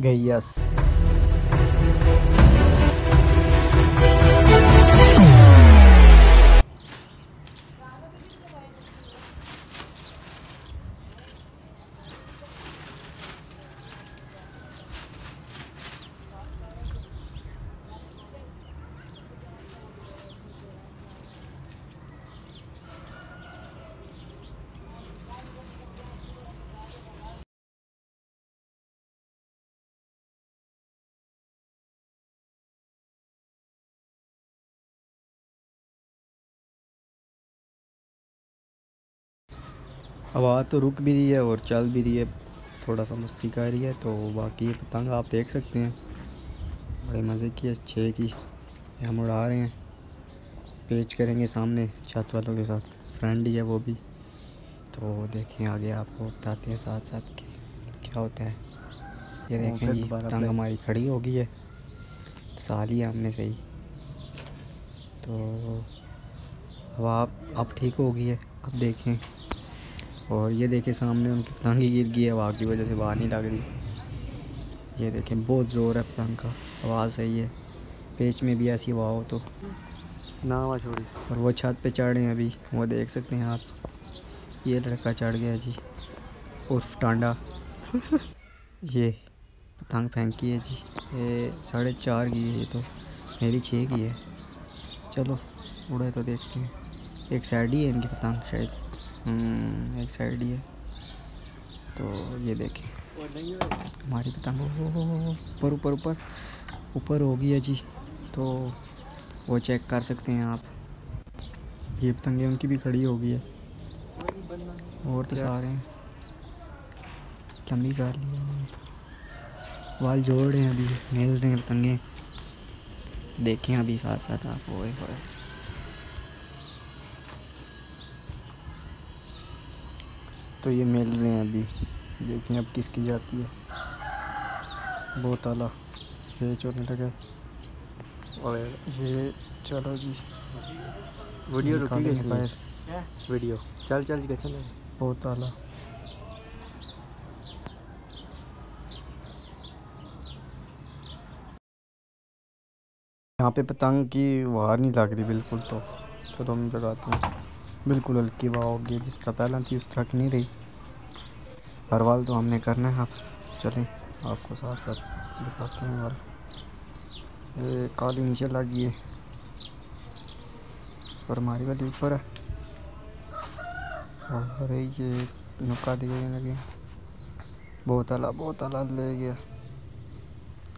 गैयस। हवा तो रुक भी रही है और चल भी रही है थोड़ा सा मस्ती कर रही है तो बाकी ये पतंग आप देख सकते हैं। बड़े मज़े की है छः की। हम उड़ा रहे हैं। पेच करेंगे सामने छत वालों के साथ। फ्रेंड ही है वो भी। तो देखें आगे आपको बताते हैं साथ साथ कि क्या होता है। ये देखें जी पतंग हमारी खड़ी हो गई है। साल ही हमने सही तो हवा अब ठीक हो गई है। अब देखें। और ये देखें सामने उनकी पतंग ही गिर गई है हवा की वजह से बाहर नहीं लग रही। ये देखें बहुत ज़ोर है पतंग का आवाज़ सही है। पेच में भी ऐसी हवा हो तो। ना हवा छोड़ी। और वो छत पे चढ़ रहे हैं अभी वो देख सकते हैं आप। ये लड़का चढ़ गया जी उर्फ़ टांडा। ये पतंग फेंकी है जी। ये साढ़े चार की है ये तो मेरी छः की है। चलो उड़े तो देखते हैं। एक साइड ही है इनकी पतंग शायद। एक साइड ही है तो ये देखें हमारी पतंग ऊपर ऊपर ऊपर। ऊपर हो गई है जी। तो वो चेक कर सकते हैं आप। ये पतंगे उनकी भी खड़ी हो गई है और तो सारे हैं। कर ली वाल जोड़ रहे हैं अभी। मिल रहे हैं पतंगे देखें अभी साथ साथ आप ओए होए तो ये मिल रहे हैं अभी। देखें अब किसकी जाती है। बहुत आला। पेच होने लगा। और ये चलो जी। वीडियो बाहर। वीडियो। चल चल के चल बहुत आला। यहाँ पे पतंग की वार नहीं लग रही बिल्कुल तो। चलो हम लगाते हैं। बिल्कुल हल्की हवा होगी जिस तरह पहले थी उस तरह की नहीं रही। हर वाल तो हमने करना है, आप चलें, आपको साथ साथ दिखाते हैं वाल ये काली नीचे लगी है। और हमारी वाली ऊपर है। और ये नुका दिए लगे। बहुत आला बहुत आला ले गया।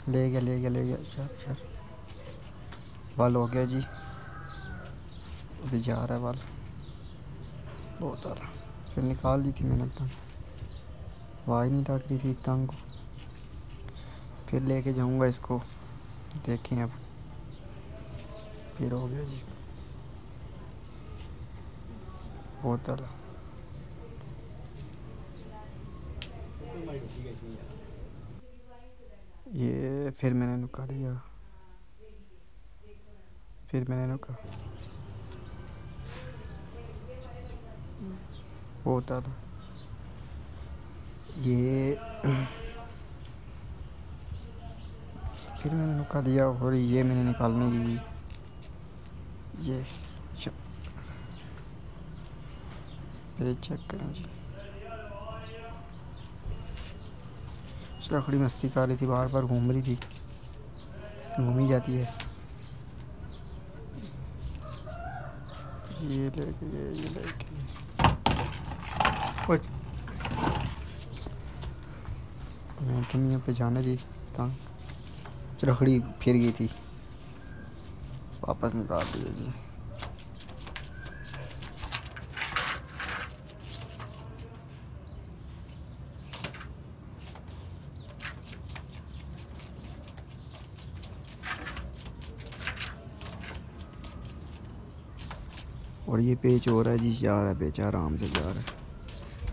ले गया ले गया ले गया। अच्छा अच्छा। बाल हो गया जी। अभी जा रहा है बाल। बहुत आला फिर निकाल दी थी मैंने तंग आवाज़ नहीं लग रही थी तंग को। फिर लेके जाऊँगा इसको। देखें अब। फिर हो गया जी। बहुत आला ये फिर मैंने नुका दिया। फिर मैंने नुका। बहुत था। ये फिर मैंने नुका दिया और ये मैंने निकालने की ये श- ये चेक करें जी। रखड़ी मस्ती कर रही थी, बार बार घूम रही थी। घूम ही जाती है। ये लेके ये लेके। कुछ मैं दुनिया पे जाने दी तंग रखड़ी फिर गई थी। वापस निकाल दी जी और ये पेच हो रहा है जी, जा रहा है पेच आराम से जा रहा है।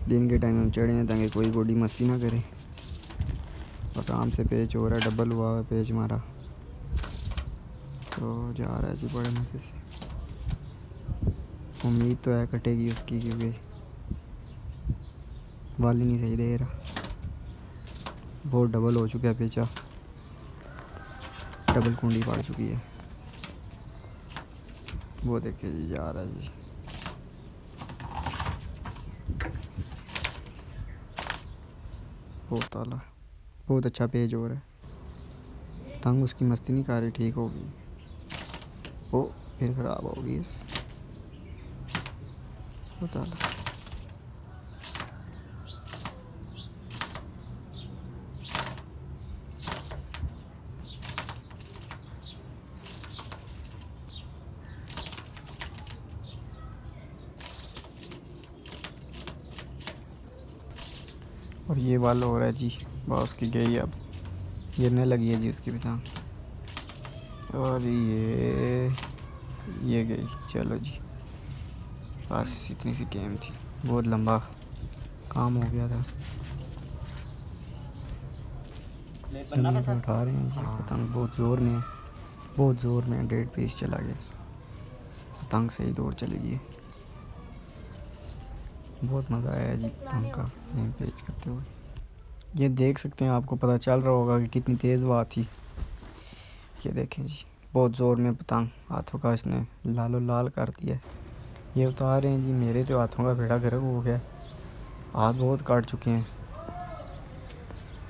दिन के टाइम हम चढ़े हैं ताकि कोई गोडी मस्ती ना करे। आराम से पेच हो रहा है डबल हुआ है पेच मारा तो जा रहा है जी बड़े मज़े से। उम्मीद तो है कटेगी उसकी क्योंकि वाली नहीं सही दे रहा। बहुत डबल हो चुका है पेचा। डबल कुंडी पड़ चुकी है। वो देखिए जी जा रहा है जी। बहुत ताला बहुत अच्छा पेज और है। तंग उसकी मस्ती नहीं कर रही, ठीक होगी। वो फिर ख़राब होगी इस। बहुत ताला और ये वाल हो रहा है जी। बॉस की गई अब। गिरने लगी है जी उसकी पिछा और ये ये गई। चलो जी। बस इतनी सी गेम थी। बहुत लंबा काम हो गया था। उठा रहे हैं जी। पतंग बहुत ज़ोर में बहुत ज़ोर में डेढ़ पीस चला गया। पतंग से ही दौड़ चली गई बहुत मज़ा आया जी पतंग का पेच करते हुए। ये देख सकते हैं, आपको पता चल रहा होगा कि कितनी तेज़ बात थी। ये देखें जी, बहुत ज़ोर में पतंग, हाथों का इसने लालो लाल कर दिया ये उतार रहे हैं जी, मेरे तो हाथों का बेड़ा गर्म हो गया हाथ बहुत काट चुके हैं।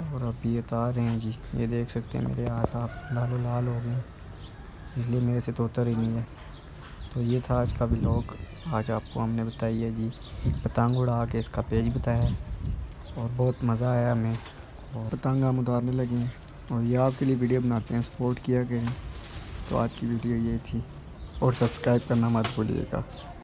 और अब ये उतार रहे हैं जी, ये देख सकते हैं मेरे हाथ आप लालो लाल हो गए इसलिए मेरे से तो उतर ही नहीं है। तो ये था आज का ब्लॉग आज आपको हमने बताई है जी, पतंग उड़ा के इसका पेज बताया। और बहुत मज़ा आया हमें। और पतंग हम उतारने लगे और ये आपके लिए वीडियो बनाते हैं सपोर्ट किया करें तो आज की वीडियो ये थी। और सब्सक्राइब करना मत भूलिएगा।